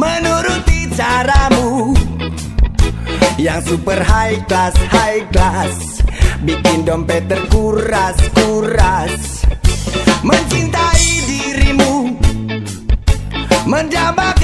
menuruti caramu. Yang super high class high class. Bikin dompet terkuras kuras. Mencintai dirimu. Menjambak